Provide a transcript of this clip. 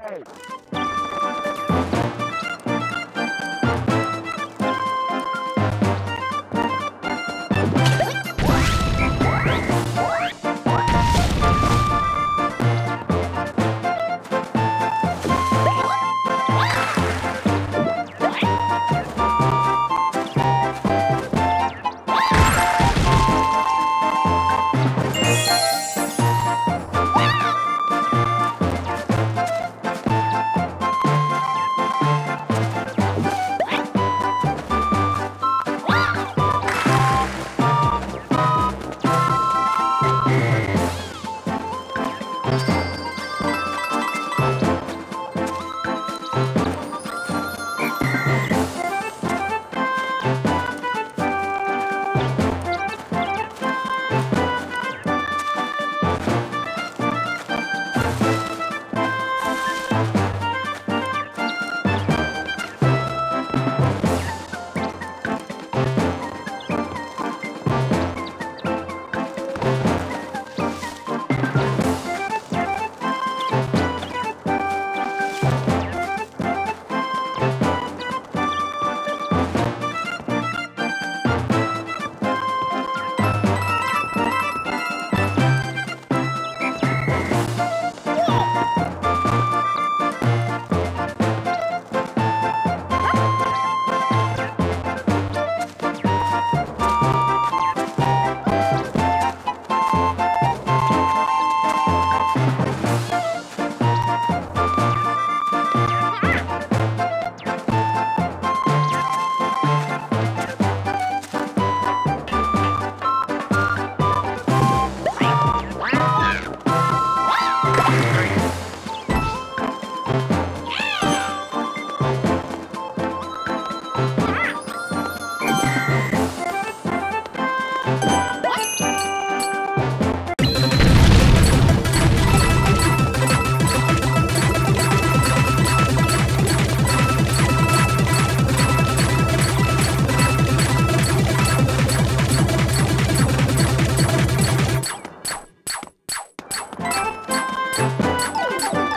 Hey. you.